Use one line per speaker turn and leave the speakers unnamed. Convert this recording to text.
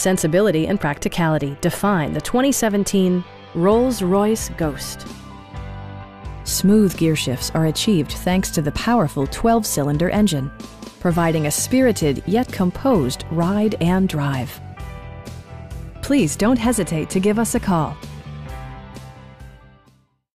Sensibility and practicality define the 2017 Rolls-Royce Ghost. Smooth gear shifts are achieved thanks to the powerful 12-cylinder engine, providing a spirited yet composed ride and drive. Please don't hesitate to give us a call